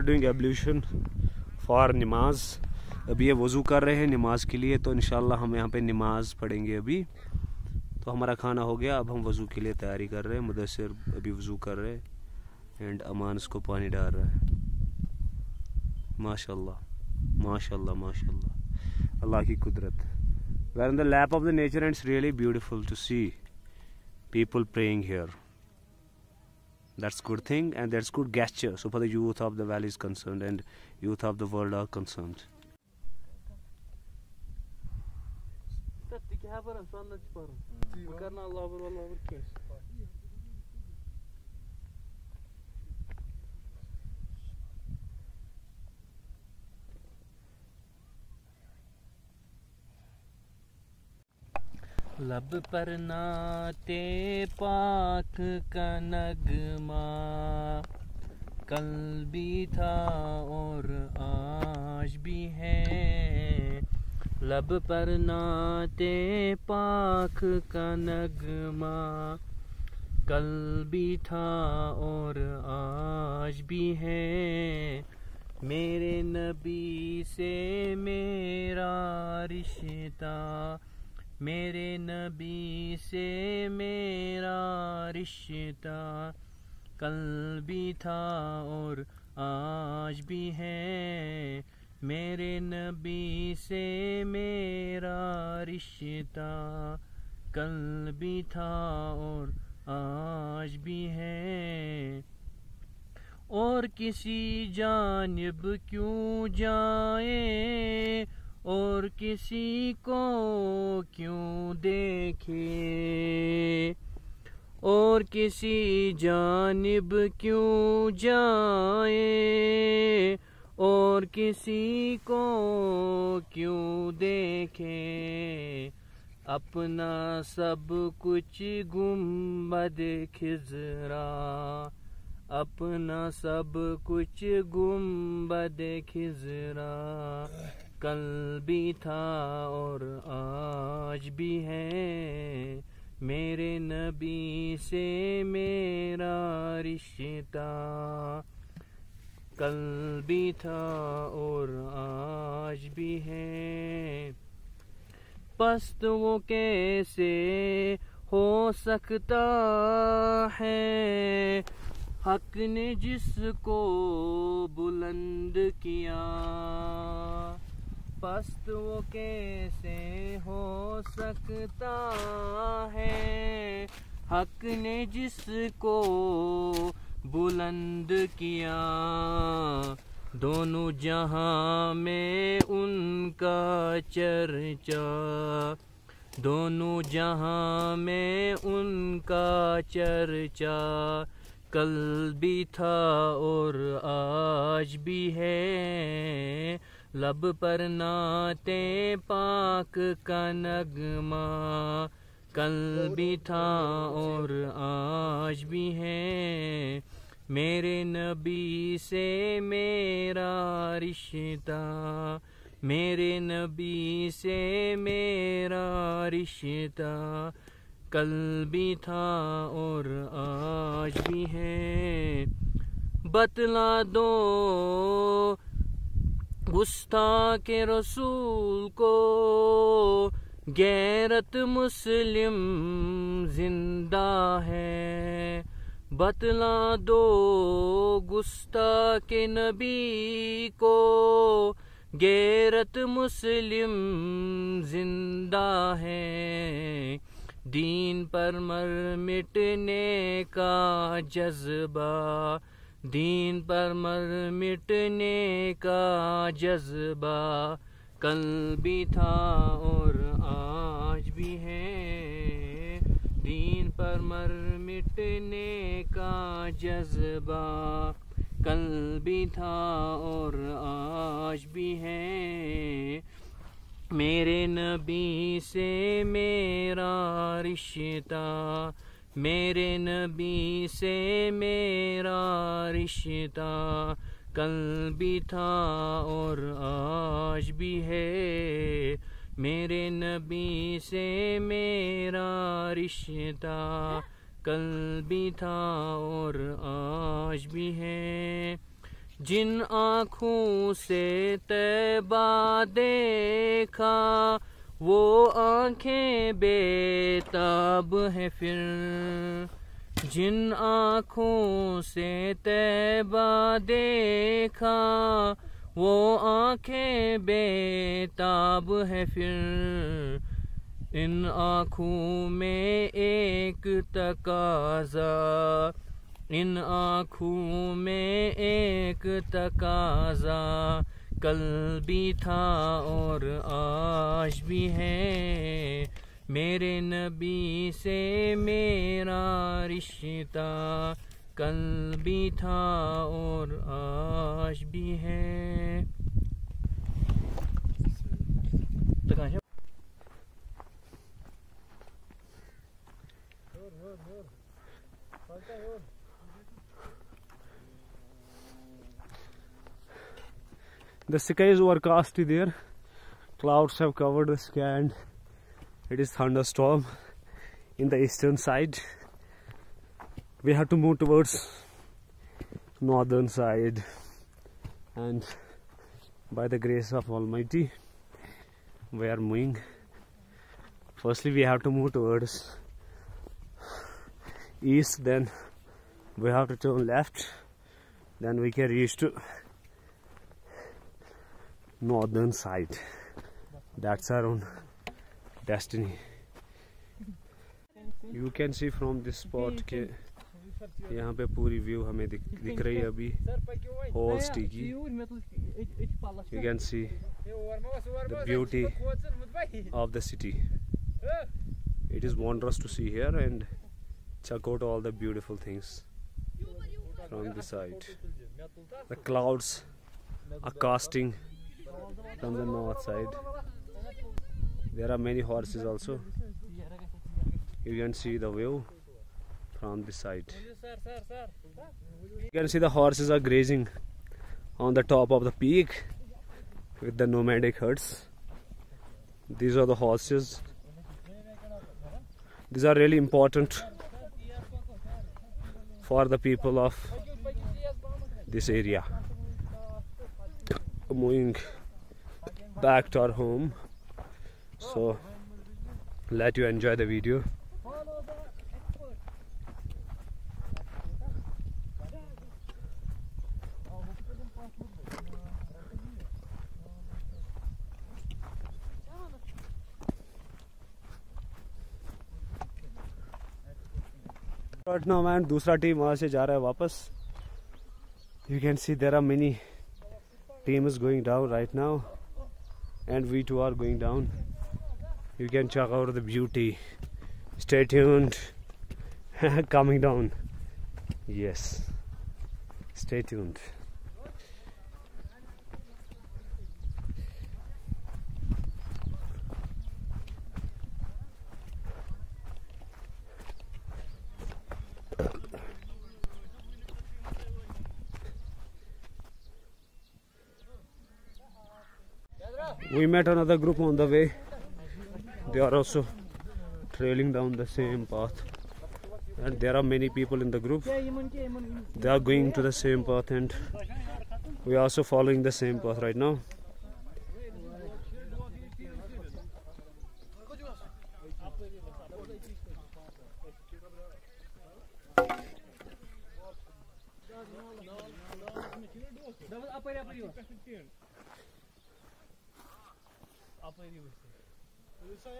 ڈوئنگلوشن for نماز ابھی وضو کر رہے ہیں نماز کے لیے تو انشاءاللہ ہم یہاں پہ نماز پڑھیں گے ابھی تو ہمارا کھانا ہو گیا اب ہم وضو کے لیے تیاری کر رہے ہیں مدثر ابھی وضو کر رہے ہیں اینڈ امان اس کو پانی ڈال ہے ماشاء اللہ ماشاء اللہ ماشاء اللہ اللہ کی قدرت leap of the nature and really beautiful to see people praying here that's good thing and that's good gesture so for the youth of the valley is concerned and youth of the world are concerned لب پر ناتے پاک کا نغمہ کل بھی تھا اور آج بھی ہے لب پر ناتے پاک کا نغمہ کل بھی تھا اور آج بھی ہے میرے نبی سے میرا رشتہ میرے نبی سے میرا رشتہ کل بھی تھا اور آج بھی ہے میرے نبی سے میرا رشتہ کل بھی تھا اور آج بھی ہے اور کسی جانب کیوں جائیں اور کسی کو کیوں دیکھے اور کسی جانب کیوں جائے اور کسی کو کیوں دیکھے اپنا سب کچھ گنبد خزرا اپنا سب کچھ گنبد خزرا کل بھی تھا اور آج بھی ہے میرے نبی سے میرا رشتہ کل بھی تھا اور آج بھی ہے پست وہ کیسے ہو سکتا ہے حق نے جس کو بلند کیا پست وہ کیسے ہو سکتا ہے حق نے جس کو بلند کیا دونوں جہاں میں ان کا چرچا دونوں جہاں میں ان کا چرچا کل بھی تھا اور آج بھی ہے لب پر ناتے پاک کا نغمہ کل بھی تھا اور آج بھی ہے میرے نبی سے میرا رشتہ میرے نبی سے میرا رشتہ کل بھی تھا اور آج بھی ہے بتلا دو گستا کے رسول کو غیرت مسلم زندہ ہے بتلا دو گستا کے نبی کو غیرت مسلم زندہ ہے دین پر مر مٹنے کا جذبہ دین پر مر مٹنے کا جذبہ کل بھی تھا اور آج بھی ہے دین پر مر مٹنے کا جذبہ کل بھی تھا اور آج بھی ہے میرے نبی سے میرا رشتہ میرے نبی سے میرا رشتہ کل بھی تھا اور آج بھی ہے میرے نبی سے میرا رشتہ کل بھی تھا اور آج بھی ہے جن آنکھوں سے تیبہ دیکھا وہ آنکھیں بےتاب ہیں پھر جن آنکھوں سے تیبہ دیکھا وہ آنکھیں تاب ہیں پھر ان آنکھوں میں ایک تقاضا ان آنکھوں میں ایک تقاضا کل بھی تھا اور آج بھی ہے میرے نبی سے میرا رشتہ کل بھی تھا اور آج بھی ہے the sky is overcast there clouds have covered the sky and it is thunderstorm in the eastern side we have to move towards northern side and by the grace of almighty we are moving firstly we have to move towards east then we have to turn left then we can reach to northern side that's our own destiny you can see from this spot के यहाँ पे पूरी view हमें दिख दिख रही है अभी whole sticky you can see the beauty of the city it is wondrous to see here and check out all the beautiful things from the side the clouds are casting from the north side there are many horses also you can see the view from this side you can see the horses are grazing on the top of the peak with the nomadic herds these are the horses these are really important for the people of this area moving back to our home so let you enjoy the video Right now man, दूसरा team वहाँ से जा रहा है वापस You can see there are many teams going down right now and we too are going down you can check out the beauty stay tuned coming down yes stay tuned we met another group on the way they are also trailing down the same path and there are many people in the group they are going to the same path and we are also following the same path right now Давай, I'll play you with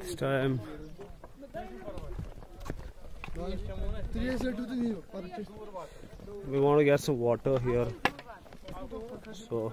It's time. We want to get some water here. So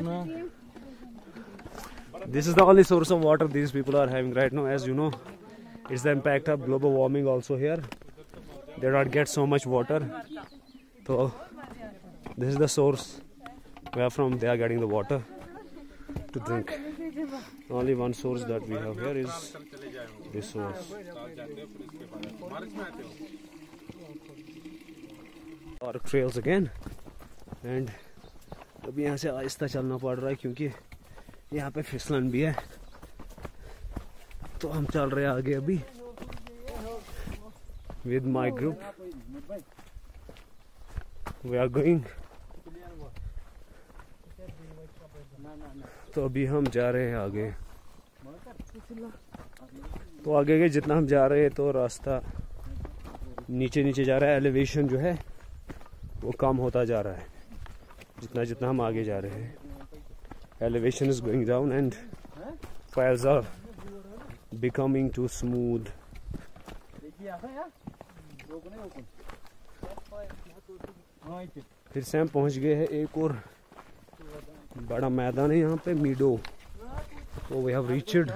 No. This is the only source of water these people are having right now. As you know, it's the impact of global warming also here. They don't get so much water. So this is the source where from they are getting the water to drink. Only one source that we have here is this source. Our trails again and اب یہاں سے آہستہ چلنا پڑ رہا ہے کیونکہ یہاں پہ پھسلن بھی ہے تو ہم چل رہے آگے ابھی with my group we are going تو ابھی ہم جا رہے ہیں آگے تو آگے کے جتنا ہم جا رہے ہیں تو راستہ نیچے نیچے جا رہا ہے ایلیویشن جو ہے وہ کم ہوتا جا رہا ہے جتنا جتنا ہم آگے جا رہے ہیں elevation is going down and fires are becoming too smooth پھر سے ہم پہنچ گئے ہیں ایک اور بڑا میدان ہے یہاں پہ میڈو تو we have reached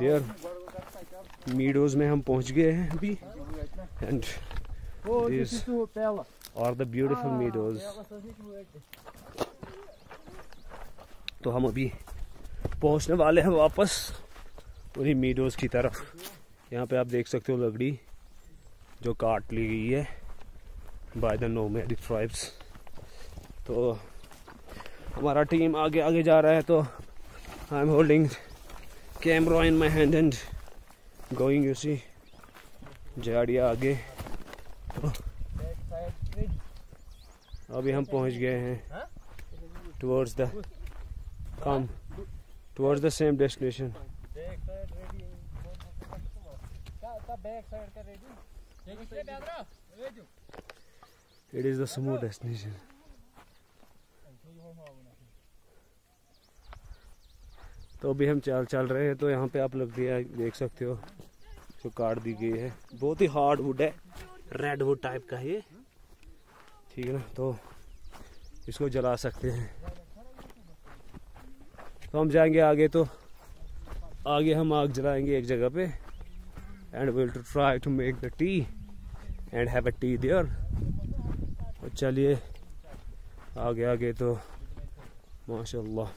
there meadows میں ہم پہنچ گئے ہیں ابھی اینڈ اور دا بیوٹیفل میڈوز تو ہم ابھی پہنچنے والے ہیں واپس انہیں میڈوز کی طرف یہاں پہ آپ دیکھ سکتے ہو لکڑی جو کاٹ لی گئی ہے by the know Medak tribes تو ہمارا ٹیم آگے آگے جا رہا ہے تو I am holding camera in my hand and going you see جاڑیا آگے ابھی ہم پہنچ گئے ہیں towards the come towards the same destination it is the Samo destination تو ابھی ہم چل چل رہے ہیں تو یہاں پہ آپ لوگ دیکھ سکتے ہو جو کاٹ دی گئی ہے بہت ہی ہارڈ ووڈ ہے ریڈ ووڈ ٹائپ کا یہ ٹھیک ہے نا تو اس کو جلا سکتے ہیں تو ہم جائیں گے آگے تو آگے ہم آگ جلائیں گے ایک جگہ پہ and will to try to make the tea and have a tea there اور چلیے آگے آگے تو ماشاء اللہ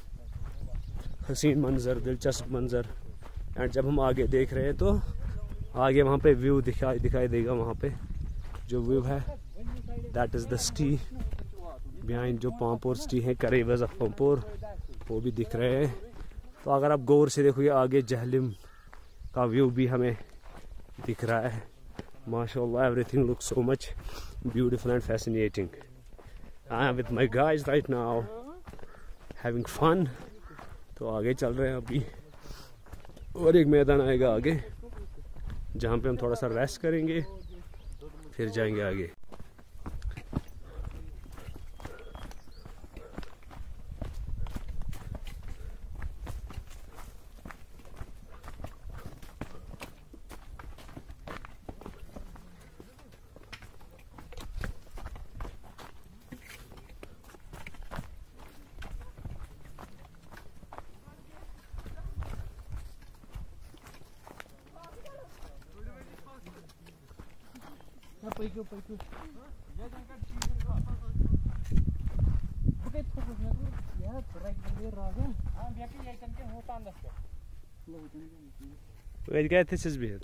حسین منظر دلچسپ منظر اینڈ جب ہم آگے دیکھ رہے ہیں تو آگے وہاں پہ ویو دکھائی دکھائی دے گا وہاں پہ جو ویو ہے دیٹ از دا سٹی بہان جو پامپور سٹی ہے کریوز آف پامپور وہ بھی دکھ رہے ہیں تو اگر آپ گور سے دیکھو گے آگے جہلم کا ویو بھی ہمیں دکھ رہا ہے ماشاء اللہ everything look so much beautiful and fascinating I am with my guys right now having fun تو آگے چل رہے ہیں ابھی اور ایک میدان آئے گا آگے جہاں پہ ہم تھوڑا سا ریسٹ کریں گے پھر جائیں گے آگے пойду, пойду. Я там как через Bukit fokusnya ya berat bendera kan. Ah, biar kita yang cantik hutan dah. Wait, get this is weird.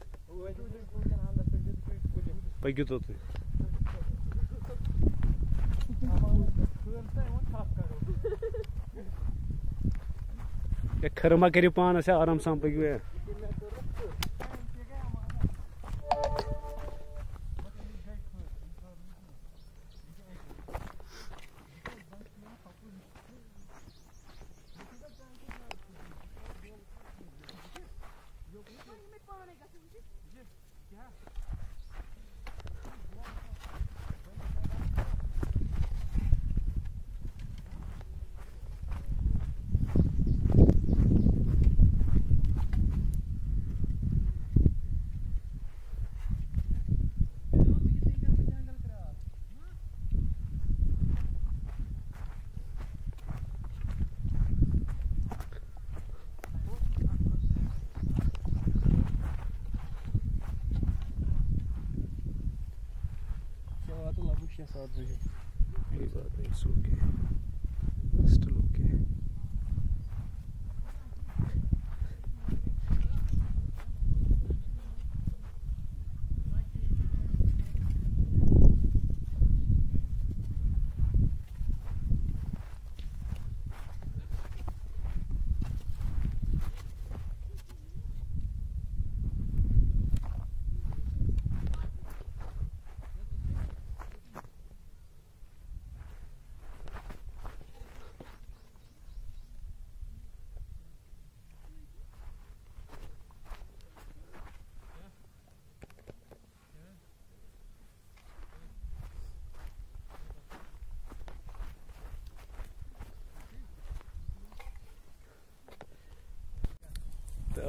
Пойдет тут. Ya karıma geri puanı sen aramsan peki.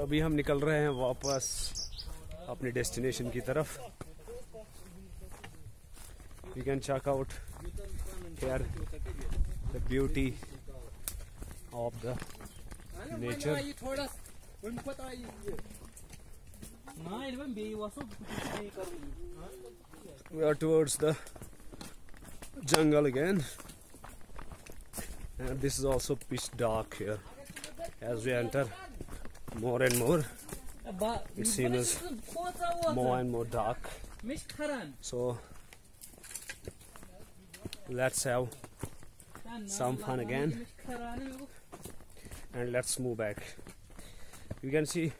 ابھی ہم نکل رہے ہیں واپس اپنے ڈیسٹینیشن کی طرف you can check out here the beauty of the nature we are towards the jungle again and this is also pitch dark here as we enter more and more it seems more and more dark so let's have some fun again and let's move back you can see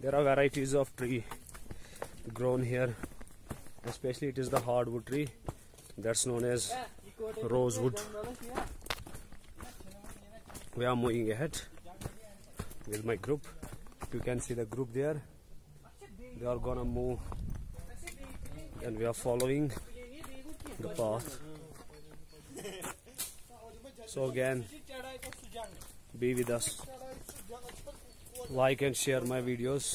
there are varieties of tree grown here especially it is the hardwood tree that's known as rosewood we are moving ahead this is my group. You can see the group there. They are gonna move and we are following the path. So again, be with us. Like and share my videos.